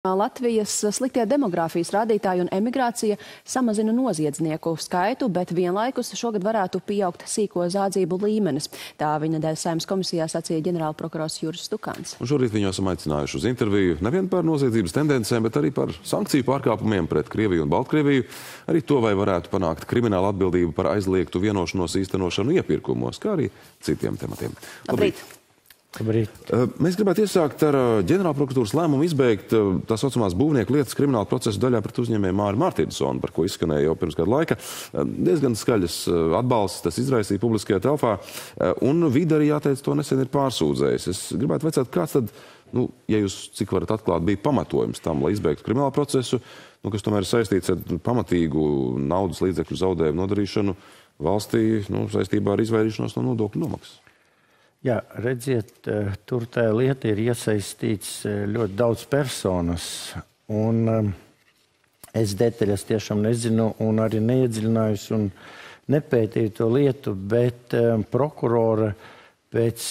Latvijas sliktie demogrāfijas rādītāji un emigrācija samazina noziedznieku skaitu, bet vienlaikus šogad varētu pieaugt sīko zādzību līmenis. Tā viņa nedēļas saimnes komisijā sacīja ģenerālprokurors Juris Stukāns. Un šorīt viņu esam aicinājuši uz interviju nevien par noziedzības tendencēm, bet arī par sankciju pārkāpumiem pret Krieviju un Baltkrieviju. Arī to, vai varētu panākt kriminālu atbildību par aizliegtu vienošanos īstenošanu iepirkumos, kā arī citiem tematiem. Labrīt! Labrīt. Labrīt. Mēs gribētu iesākt ar ģenerālprokuratūras lēmumu izbeigt tā saucamās būvnieku lietas krimināla procesa daļā pret uzņēmēju Māri Martinsonu, par ko izskanēja jau pirms kāda laika. Diezgan skaļas atbalsts tas izraisīja publiskajā telpā, un vidi arī, jāteic, to nesen ir pārsūdzējis. Es gribētu vecāt, kāds tad, nu, ja jūs cik varat atklāt, bija pamatojums tam, lai izbeigtu kriminālu procesu, nu, kas tomēr ir saistīts ar pamatīgu naudas līdzekļu zaudējumu nodarīšanu valstī, nu, saistībā ar izvairīšanos no nodokļu nomaksas. Jā, redziet, eh, tur tā lieta ir iesaistīts eh, ļoti daudz personas. Un, um, es detaļas tiešām nezinu, un arī neiedziļinājos un nepētīju to lietu, bet prokurore pēc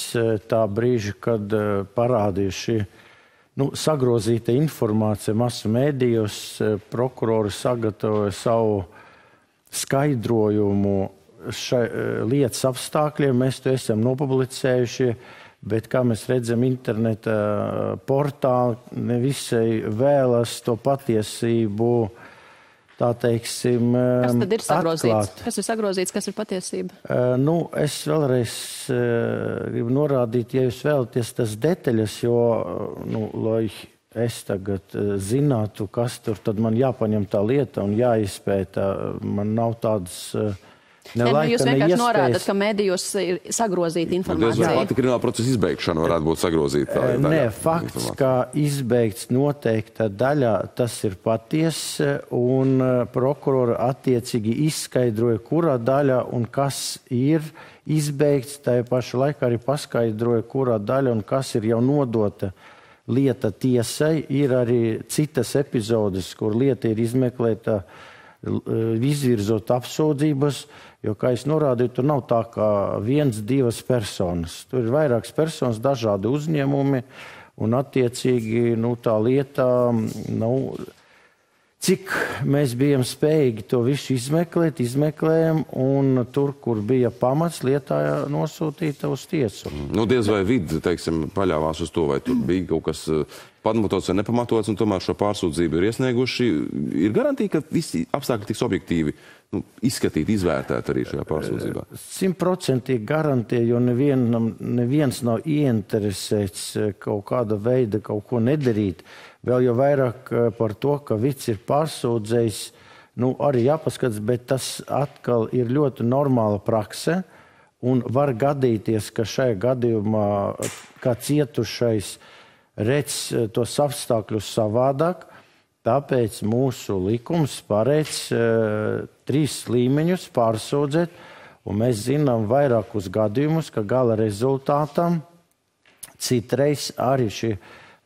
tā brīža, kad uh, parādījuši nu, sagrozīta informācija masu mēdījos, prokurore sagatavoja savu skaidrojumu šai e, lietas apstākļiem mēs to esam nopublicējuši. Bet, kā mēs redzam, interneta e, portāli nevisai vēlas to patiesību. Tā teiksim, kas tad ir sagrozīts? Atklāt. Kas ir sagrozīts, kas ir patiesība? Uh, nu, es vēlreiz uh, gribu norādīt, ja jūs vēlaties tas detaļas, jo, nu, lai es tagad uh, zinātu, kas tur, tad man jāpaņem tā lieta un jāizpēta. Man nav tādas uh, Ne, ne, jūs vienkārši iespējas... norādat, ka medijos ir sagrozīta informācija. Jā, pati krimināla procesa izbeigšana varētu būt sagrozīta. Tā, Nē, daļā, fakts, informācija. ka izbeigts noteikta daļā, tas ir paties, un uh, prokurora attiecīgi izskaidroja, kurā daļā un kas ir izbeigts, tajā pašā laikā arī paskaidroja, kurā daļa un kas ir jau nodota lieta tiesai. Ir arī citas epizodes, kur lieta ir izmeklēta, izvirzot apsūdzības, Jo, kā es norādīju, tur nav tā kā viens, divas personas. Tur ir vairākas personas, dažādi uzņēmumi, un attiecīgi nu, tā lieta, nu, cik mēs bijām spējīgi to visu izmeklēt, izmeklējam, un tur, kur bija pamats, lietā nosūtīta uz tiesu. Nu, diez vai vidi, teiksim, paļāvās uz to, vai tur bija kaut kas eh, pamatots vai nepamatots, un tomēr šo pārsūdzību ir iesnieguši. Ir garantīja, ka visi apstākļi tiks objektīvi nu, izskatīt, izvērtēt arī šajā pārsūdzībā? Simtprocentīgi garantē, jo nevienam, neviens nav ieinteresēts eh, kaut kāda veida kaut ko nedarīt. Vēl jau vairāk eh, par to, ka Vits ir pārsūdzējis, nu, arī jāpaskatās, bet tas atkal ir ļoti normāla prakse. Un var gadīties, ka šajā gadījumā kā cietušais redz eh, tos apstākļus savādāk, Tāpēc mūsu likums paredz uh, trīs līmeņus pārsūdzēt, un mēs zinām vairākus gadījumus, ka gala rezultātam citreiz arī šī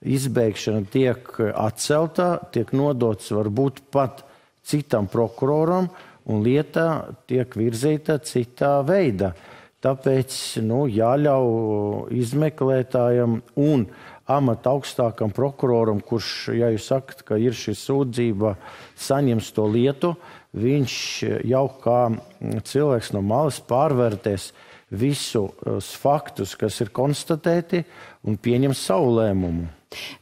izbeigšana tiek atcelta, tiek nodots varbūt pat citam prokuroram, un lieta tiek virzīta citā veidā. Tāpēc nu, jāļauj izmeklētājam un amata augstākam prokuroram, kurš, ja jūs sakat, ka ir šī sūdzība, saņems to lietu, viņš jau kā cilvēks no malas pārvērtēs visus faktus, kas ir konstatēti, un pieņems savu lēmumu.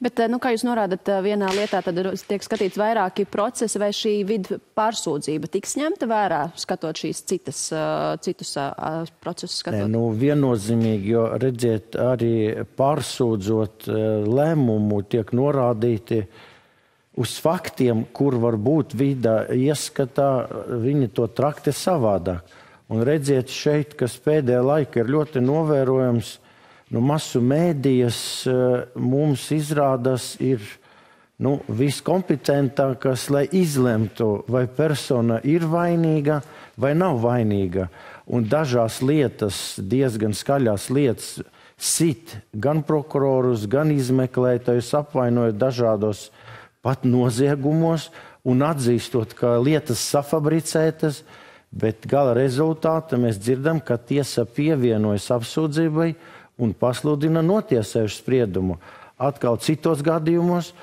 Bet, eh, nu, kā jūs norādat, eh, vienā lietā tiek skatīts vairāki procesi, vai šī vidu pārsūdzība tiks ņemta vērā, skatot šīs citas, eh, citus procesus? Skatot? Nē, nu, viennozīmīgi, jo redziet, arī pārsūdzot lēmumu tiek norādīti uz faktiem, kur varbūt vida ieskatā, viņi to traktē savādāk. Un redziet šeit, kas pēdējā laika ir ļoti novērojams, nu, masu mēdījas eh, mums izrādās ir nu, viskompetentākās, lai izlemtu, vai persona ir vainīga vai nav vainīga. Un dažās lietas, diezgan skaļās lietas, sit gan prokurorus, gan izmeklētājus, apvainojot dažādos pat noziegumos un atzīstot, ka lietas safabricētas, bet gala rezultātā mēs dzirdam, ka tiesa pievienojas apsūdzībai un pasludina notiesējušu spriedumu. Atkal citos gadījumos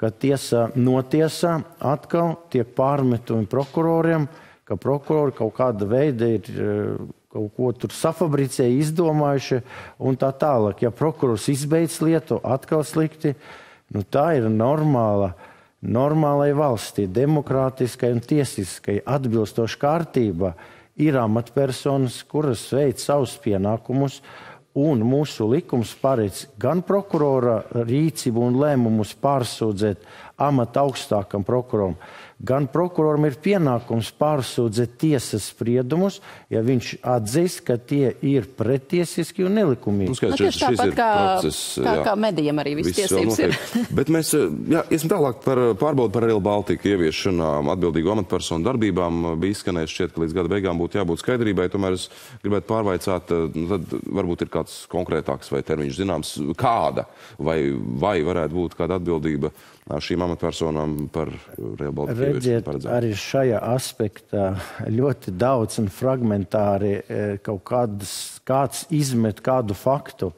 ka tiesa notiesā atkal tiek pārmetumi prokuroriem, ka prokurori kaut kāda veida ir eh, kaut ko tur safabricēji, izdomājuši un tā tālāk. Ja prokurors izbeidz lietu, atkal slikti, nu tā ir normāla. Normālai valstī, demokrātiskai un tiesiskai atbilstoša kārtība ir amatpersonas, kuras veic savus pienākumus, un mūsu likums paredz gan prokurora rīcību un lēmumus pārsūdzēt amata augstākam prokuroram, gan prokuroram ir pienākums pārsūdzēt tiesas spriedumus, ja viņš atzīst, ka tie ir pretiesiski un nelikumīgi. Nu, skaidrs, nu, šis, šis ir kā, process, kā, jā. kā medijiem arī viss tiesības ir. Bet mēs, jā, iesim tālāk par pārbaudu par Rail Baltica ieviešanām atbildīgu amatpersonu darbībām. Bija izskanējis šķiet, ka līdz gada beigām būtu jābūt skaidrībai. Tomēr es gribētu pārvaicāt, nu, tad varbūt ir kāds konkrētāks vai termiņš zināms, kāda vai, vai varētu būt kāda atbildība šīm amatpersonām par Real Baltica Redziet, arī šajā aspektā ļoti daudz un fragmentāri e, kaut kādas, kāds izmet kādu faktu.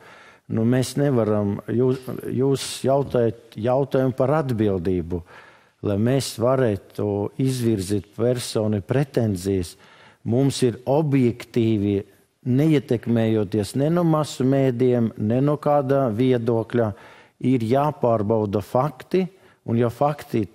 Nu, mēs nevaram, jūs, jūs jautājat jautājumu par atbildību, lai mēs varētu izvirzīt personi pretenzijas. Mums ir objektīvi, neietekmējoties ne no masu mēdiem, ne no kāda viedokļa, ir jāpārbauda fakti, Un ja fakti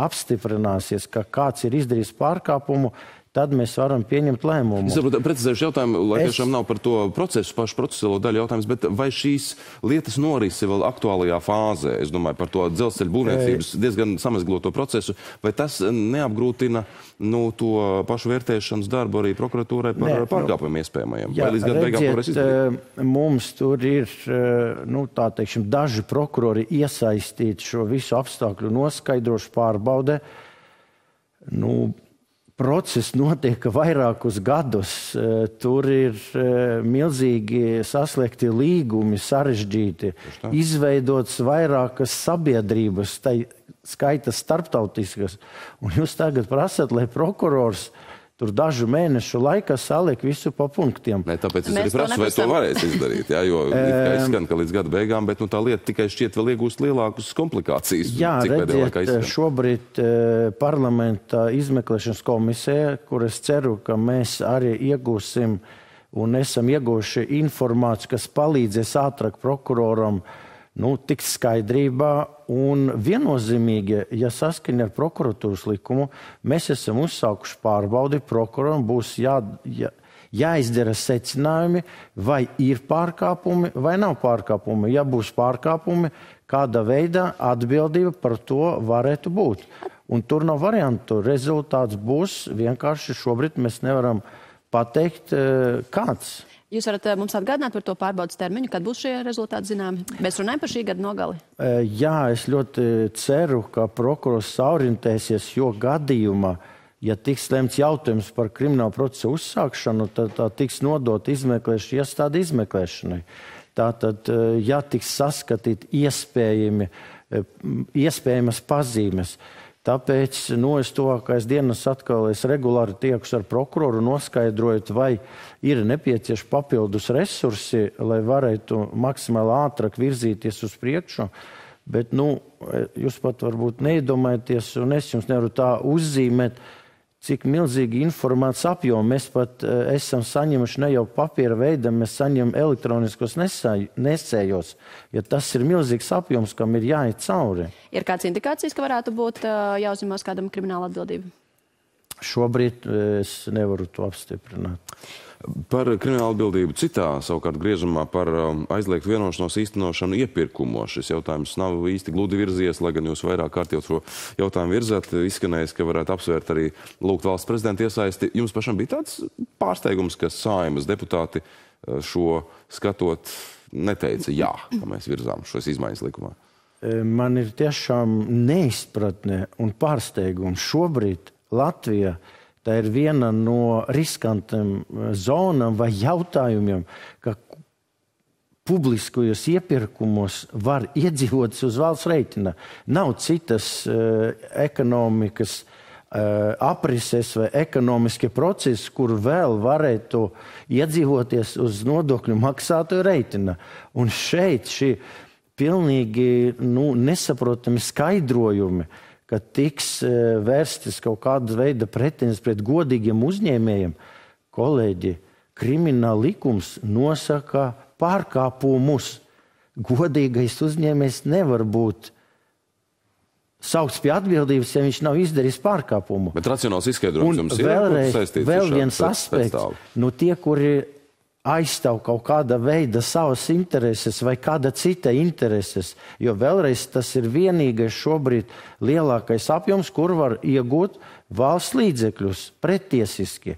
apstiprināsies, ka kāds ir izdarījis pārkāpumu, tad mēs varam pieņemt lēmumu. Es saprotu, precizēšu jautājumu, lai es... tiešām nav par to procesu, pašu procesuālo daļu jautājums, bet vai šīs lietas norise vēl aktuālajā fāzē? Es domāju par to dzelzceļa būvniecības e... diezgan samazgloto procesu, vai tas neapgrūtina nu, to pašu vērtēšanas darbu arī prokuratūrai par pārkāpumiem nu, iespējamajiem? Jā, vai līdz gada beigām to izdarīt? E, mums tur ir, e, nu, tā teiksim, daži prokurori iesaistīti šo visu apstākļu noskaidrošu pārbaude. Nu, process notiek vairākus gadus. Eh, tur ir eh, milzīgi saslēgti līgumi, sarežģīti, izveidotas vairākas sabiedrības, tai skaita starptautiskas. Un jūs tagad prasat, lai prokurors uh, tur dažu mēnešu laikā saliek visu pa punktiem. Ne, tāpēc es Mēs arī prasu, vai to varēs izdarīt. Jā, jo izskan, ka līdz gada beigām, bet nu, tā lieta tikai šķiet vēl iegūst lielākus komplikācijas. Jā, redziet, šobrīd eh, parlamenta izmeklēšanas komisija, kur es ceru, ka mēs arī iegūsim un esam ieguvuši informāciju, kas palīdzēs ātrāk prokuroram uh, nu, tikt skaidrībā un viennozīmīgi, ja saskaņā ar prokuratūras likumu mēs esam uzsākuši pārbaudi, prokuroram būs jā, jā, jāizdara secinājumi, vai ir pārkāpumi vai nav pārkāpumi. Ja būs pārkāpumi, kāda veida atbildība par to varētu būt. Un tur nav variantu. Rezultāts būs vienkārši šobrīd mēs nevaram pateikt, eh, kāds. Jūs varat eh, mums atgādināt par to pārbaudas termiņu, kad būs šie rezultāti zināmi? Mēs runājam par šī gada nogali. Eh, jā, es ļoti ceru, ka prokurors saorientēsies, jo gadījumā, ja tiks lemts jautājums par kriminālu procesu uzsākšanu, tad tā tiks nodot izmeklēšanai, iestādi izmeklēšanai. Tātad, eh, ja tiks saskatīt iespējami, iespējamas pazīmes, Tāpēc no es tuvākais dienas atkal es regulāri tiekos ar prokuroru, noskaidrojot, vai ir nepieciešami papildus resursi, lai varētu maksimāli ātrāk virzīties uz priekšu. Bet nu, jūs pat varbūt neiedomājaties, un es jums nevaru tā uzzīmēt, cik milzīgi informācijas apjomu mēs pat uh, esam saņēmuši ne jau papīra veidā, mēs saņemam elektroniskos nesējos. Ja tas ir milzīgs apjoms, kam ir jāiet cauri. Ir kāds indikācijas, ka varētu būt uh, jāuzņemas kādam krimināla atbildība? Šobrīd es nevaru to apstiprināt. Par kriminālu atbildību citā, savukārt griežamā par um, aizliegtu vienošanos īstenošanu iepirkumos. Šis jautājums nav īsti gludi virzies, lai gan jūs vairāk kārt jau šo jautājumu virzat. Izskanējis, ka varētu apsvērt arī lūgt valsts prezidenta iesaisti. Jums pašam bija tāds pārsteigums, ka saimas deputāti uh, šo skatot neteica jā, ka mēs virzām šos izmaiņas likumā. E, man ir tiešām neizpratne un pārsteigums šobrīd Latvijā Tā ir viena no riskantām eh, zonām vai jautājumiem, ka publiskajos iepirkumos var iedzīvot uz valsts reiķina. Nav citas uh, ekonomikas uh, aprises vai ekonomiskie procesi, kur vēl varētu iedzīvoties uz nodokļu maksātāju reiķina. Un šeit šī pilnīgi nu, nesaprotami skaidrojumi, ka tiks vērstas kaut kāda veida pretenzijas pret godīgiem uzņēmējiem. Kolēģi, krimināla likums nosaka pārkāpumus. Godīgais uzņēmējs nevar būt saukts pie atbildības, ja viņš nav izdarījis pārkāpumu. Bet racionāls izskaidrojums jums ir vēlreiz, vēl viens aspekts. Nu, tie, kuri aizstāv kaut kāda veida savas intereses vai kāda cita intereses, jo vēlreiz tas ir vienīgais šobrīd lielākais apjoms, kur var iegūt valsts līdzekļus pretiesiski.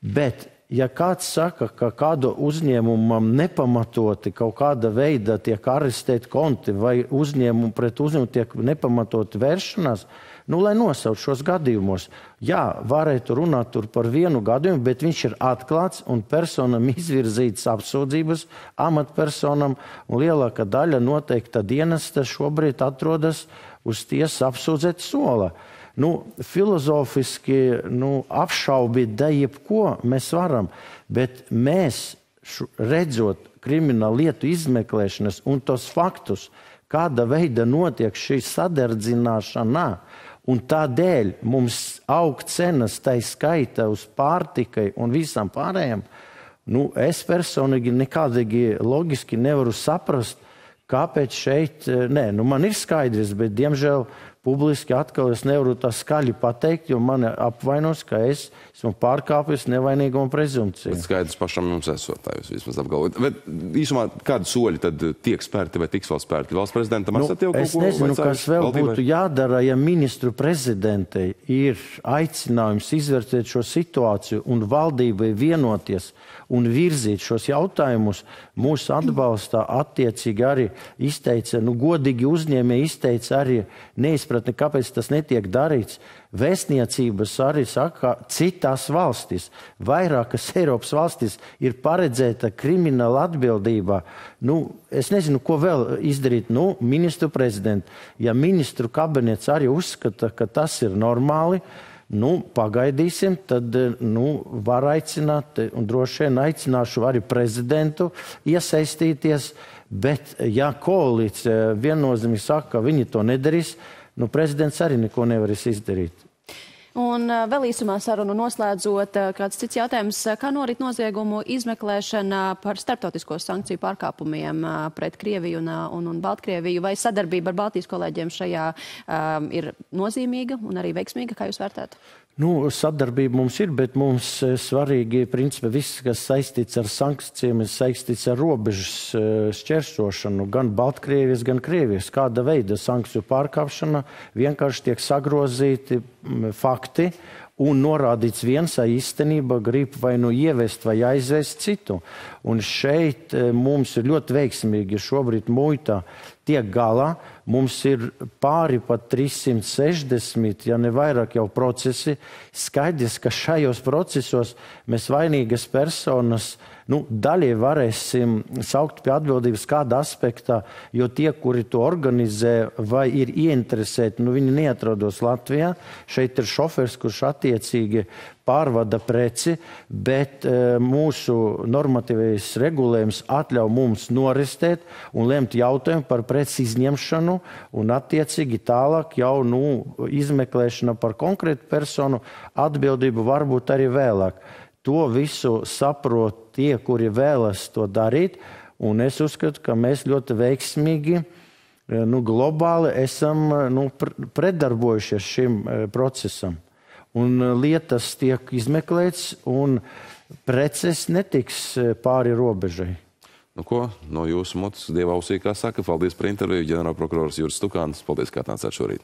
Bet ja kāds saka, ka kādu uzņēmumam nepamatoti kaut kāda veida tiek arestēti konti vai uzņēmumu pret uzņēmumu tiek nepamatoti vēršanās, nu, lai nosauc šos gadījumus. Jā, varētu runāt par vienu gadījumu, bet viņš ir atklāts un personam izvirzītas apsūdzības amatpersonam, un lielākā daļa noteikta dienesta šobrīd atrodas uz tiesas apsūdzēt sola nu, filozofiski nu, apšaubīt da jebko mēs varam, bet mēs šu, redzot kriminālu lietu izmeklēšanas un tos faktus, kāda veida notiek šī sadardzināšana, un tādēļ mums aug cenas tai skaita uz pārtikai un visam pārējiem, nu, es personīgi nekādīgi loģiski nevaru saprast, kāpēc šeit, nē, nu man ir skaidrs, bet diemžēl publiski atkal es nevaru tā skaļi pateikt, jo man apvainos, ka es esmu pārkāpis nevainīgumu prezumpciju. Bet skaidrs pašam jums esot, tā jūs vismaz apgalvojat. Bet īsumā kādi soļi tad tiek spērti vai tiks vēl spērti valsts prezidentam? Nu, Esat jau kaut es ko nezinu, vaicājuši kas vēl valdībai? būtu jādara, ja ministru prezidentei ir aicinājums izvērtēt šo situāciju un valdībai vienoties un virzīt šos jautājumus. Mūsu atbalstā attiecīgi arī izteica, nu, godīgi uzņēmēji izteica arī neizpratni, kāpēc tas netiek darīts. Vēstniecības arī saka, ka citās valstīs, vairākas Eiropas valstīs, ir paredzēta krimināla atbildība. Nu, es nezinu, ko vēl izdarīt. Nu, ministru prezidentu, ja ministru kabinets arī uzskata, ka tas ir normāli, Nu, pagaidīsim, tad nu, var aicināt, un droši vien aicināšu arī prezidentu iesaistīties. Bet, ja koalīcija viennozīmīgi saka, ka viņi to nedarīs, nu, prezidents arī neko nevarēs izdarīt. Un vēl īsumā sarunu noslēdzot, kāds cits jautājums, kā norit noziegumu izmeklēšana par starptautisko sankciju pārkāpumiem pret Krieviju un, un, un Baltkrieviju, vai sadarbība ar Baltijas kolēģiem šajā um, ir nozīmīga un arī veiksmīga, kā jūs vērtētu? Nu, sadarbība mums ir, bet mums svarīgi principi viss, kas saistīts ar sankcijiem, ir saistīts ar robežas šķērsošanu, gan Baltkrievijas, gan Krievijas. Kāda veida sankciju pārkāpšana vienkārši tiek sagrozīti fakti un norādīts viens, ka īstenībā grib vai nu ievest vai aizvest citu. Un šeit mums ir ļoti veiksmīgi šobrīd muita tiek galā. Mums ir pāri pat 360, ja ne vairāk jau procesi. Skaidrs, ka šajos procesos mēs vainīgas personas nu, daļai varēsim saukt pie atbildības kādā aspektā, jo tie, kuri to organizē vai ir ieinteresēti, nu, viņi neatrodas Latvijā. Šeit ir šofers, kurš attiecīgi pārvada preci, bet e, mūsu normatīvais regulējums atļauj mums noristēt un lemt jautājumu par preci izņemšanu un attiecīgi tālāk jau nu, izmeklēšana par konkrētu personu atbildību varbūt arī vēlāk. To visu saprot tie, kuri vēlas to darīt, un es uzskatu, ka mēs ļoti veiksmīgi e, nu, globāli esam nu, pretdarbojušies šim e, procesam un lietas tiek izmeklētas, un preces netiks pāri robežai. Nu, ko no jūsu mutes dieva ausī, kā saka, paldies par interviju, ģenerālprokurors Juris Stukāns. Paldies, kā nācāt šorīt.